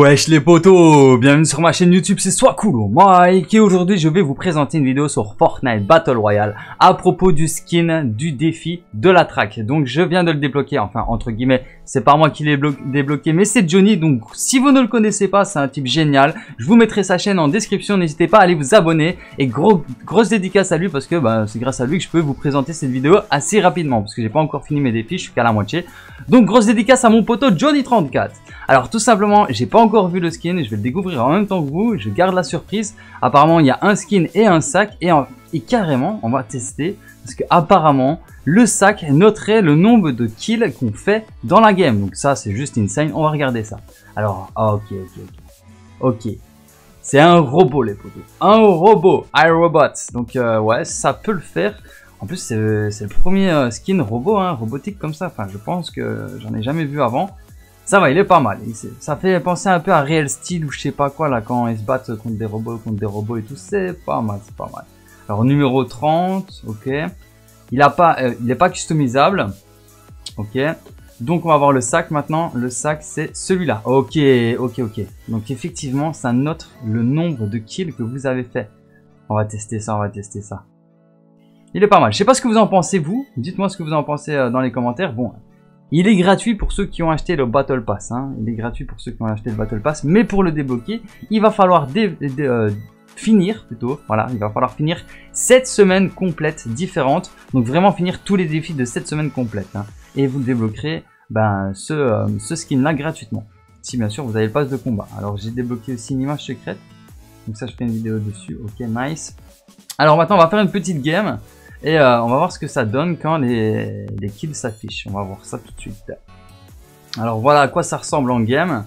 Wesh les potos, bienvenue sur ma chaîne YouTube, c'est soit cool Mike et aujourd'hui je vais vous présenter une vidéo sur Fortnite Battle Royale à propos du skin du défi de la track. Donc je viens de le débloquer, enfin entre guillemets, c'est pas moi qui l'ai débloqué mais c'est Johnny. Donc si vous ne le connaissez pas, c'est un type génial. Je vous mettrai sa chaîne en description, n'hésitez pas à aller vous abonner et gros, grosse dédicace à lui parce que bah, c'est grâce à lui que je peux vous présenter cette vidéo assez rapidement parce que j'ai pas encore fini mes défis, je suis qu'à la moitié. Donc grosse dédicace à mon poteau Johnny34. Alors tout simplement, j'ai pas encore vu le skin, et je vais le découvrir en même temps que vous, je garde la surprise. Apparemment, il y a un skin et un sac, et, et carrément, on va tester, parce que apparemment, le sac noterait le nombre de kills qu'on fait dans la game. Donc ça, c'est juste insane, on va regarder ça. Alors, ah, ok, ok, ok. Ok. C'est un robot, les potos. Un robot, iRobot. Donc, euh, ouais, ça peut le faire. En plus, c'est le premier euh, skin robot, hein, robotique comme ça. Enfin, je pense que j'en ai jamais vu avant. Ça va, il est pas mal. Ça fait penser un peu à Real Steel ou je sais pas quoi là quand ils se battent contre des robots, contre des robots et tout. C'est pas mal, c'est pas mal. Alors numéro 30, ok. Il a pas, euh, il est pas customisable. Ok. Donc on va voir le sac maintenant. Le sac c'est celui-là. Ok, ok, ok. Donc effectivement ça note le nombre de kills que vous avez fait. On va tester ça, on va tester ça. Il est pas mal. Je sais pas ce que vous en pensez vous. Dites-moi ce que vous en pensez euh, dans les commentaires. Bon, il est gratuit pour ceux qui ont acheté le Battle Pass. Hein. Il est gratuit pour ceux qui ont acheté le Battle Pass. Mais pour le débloquer, il va falloir euh, finir plutôt. Voilà, il va falloir finir 7 semaines complètes différentes. Donc vraiment finir tous les défis de 7 semaines complètes. Hein. Et vous débloquerez ben, ce, euh, ce skin là gratuitement. Si bien sûr vous avez le pass de combat. Alors j'ai débloqué aussi une image secrète. Donc ça je fais une vidéo dessus. Ok nice. Alors maintenant on va faire une petite game. Et euh, on va voir ce que ça donne quand les, kills s'affichent. On va voir ça tout de suite. Alors voilà à quoi ça ressemble en game.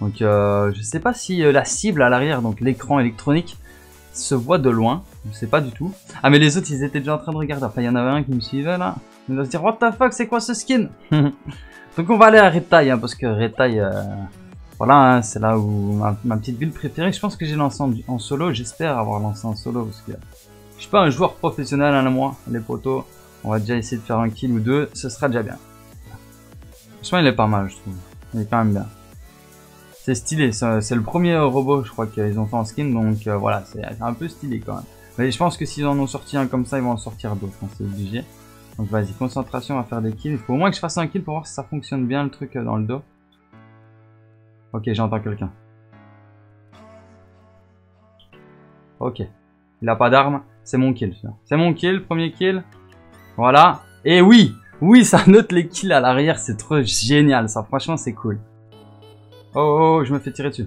Donc euh, je sais pas si euh, la cible à l'arrière, donc l'écran électronique, se voit de loin. Je sais pas du tout. Ah mais les autres ils étaient déjà en train de regarder. Enfin il y en avait un qui me suivait là. Il va se dire what the fuck c'est quoi ce skin? Donc on va aller à Retail hein, parce que Retail... Voilà, hein, c'est là où ma, petite ville préférée. Je pense que j'ai lancé en, solo. J'espère avoir lancé en solo parce que je suis pas un joueur professionnel, à moi, les potos. On va déjà essayer de faire un kill ou deux, ce sera déjà bien. Franchement, il est pas mal, je trouve. Il est quand même bien. C'est stylé, c'est le premier robot, je crois, qu'ils ont fait en skin, donc euh, voilà, c'est un peu stylé quand même. Mais je pense que s'ils en ont sorti un comme ça, ils vont en sortir d'autres, hein, c'est obligé. Donc vas-y, concentration, on va faire des kills. Il faut au moins que je fasse un kill pour voir si ça fonctionne bien le truc euh, dans le dos. Ok, j'entends quelqu'un. Ok. Il a pas d'arme. C'est mon kill. C'est mon kill, premier kill. Voilà. Et oui, oui, ça note les kills à l'arrière. C'est trop génial, ça. Franchement, c'est cool. Oh, oh, oh, je me fais tirer dessus.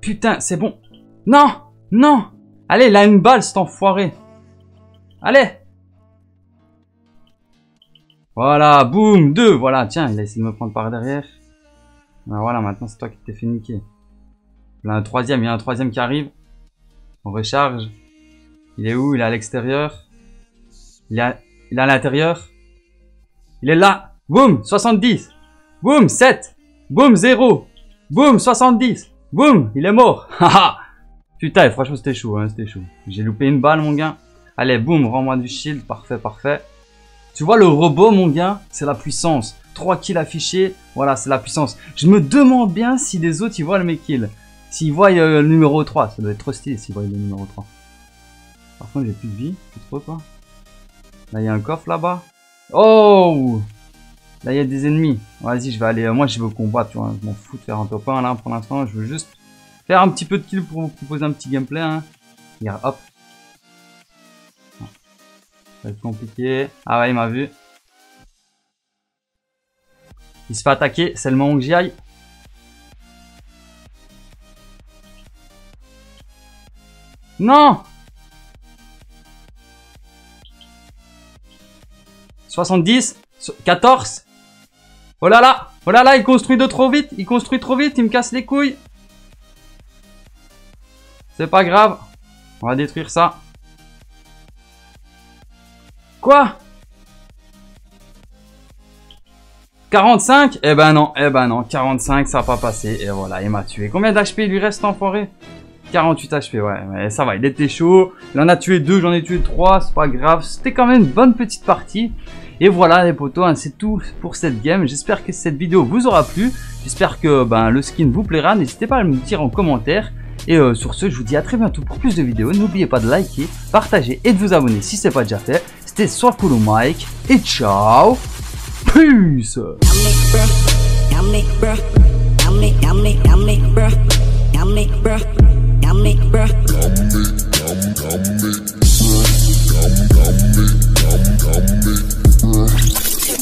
Putain, c'est bon. Non, non. Allez, il a une balle, cet enfoiré. Allez. Voilà, boum, deux. Voilà, tiens, il a essayé de me prendre par derrière. Ben voilà, maintenant c'est toi qui t'es fait niquer. Il y a un troisième, il y a un troisième qui arrive. On recharge. Il est où? Il est à l'extérieur. Il est à, il est à l'intérieur. Il est là. Boum 70. Boum 7. Boum 0. Boum 70. Boum Il est mort. Putain, franchement c'était chaud, hein, c'était chaud. J'ai loupé une balle mon gars. Allez, boum, rends-moi du shield. Parfait, parfait. Tu vois le robot mon gars, c'est la puissance. 3 kills affichés, voilà, c'est la puissance. Je me demande bien si les autres ils voient mes kills. S'ils voient euh, le numéro 3, ça doit être trop stylé s'ils voient le numéro 3. Par contre, j'ai plus de vie, c'est trop quoi. Là, il y a un coffre là-bas. Oh Là, il y a des ennemis. Vas-y, je vais aller. Euh, moi, je vais au combat, tu vois. Je m'en fous de faire un top 1 là pour l'instant. Je veux juste faire un petit peu de kill pour vous proposer un petit gameplay. Hein. Regarde, hop. Ça va être compliqué. Ah ouais, il m'a vu. Il se fait attaquer. C'est le moment que j'y aille. Non 70 14 Oh là là Oh là là, il construit de trop vite Il construit trop vite, il me casse les couilles C'est pas grave. On va détruire ça. Quoi? 45 Eh ben non, eh ben non, 45 ça va pas passer. Et voilà, il m'a tué. Combien d'HP il lui reste enfoiré? 48 HP, ouais, mais ça va, il était chaud. Il en a tué deux, j'en ai tué trois, c'est pas grave. C'était quand même une bonne petite partie. Et voilà les potos, hein, c'est tout pour cette game. J'espère que cette vidéo vous aura plu. J'espère que ben, le skin vous plaira. N'hésitez pas à me dire en commentaire. Et euh, sur ce, je vous dis à très bientôt pour plus de vidéos. N'oubliez pas de liker, partager et de vous abonner si ce n'est pas déjà fait. C'était soit cool Mike et ciao Peace I'm bruh. I'm it, bruh. I'm, I'm bruh.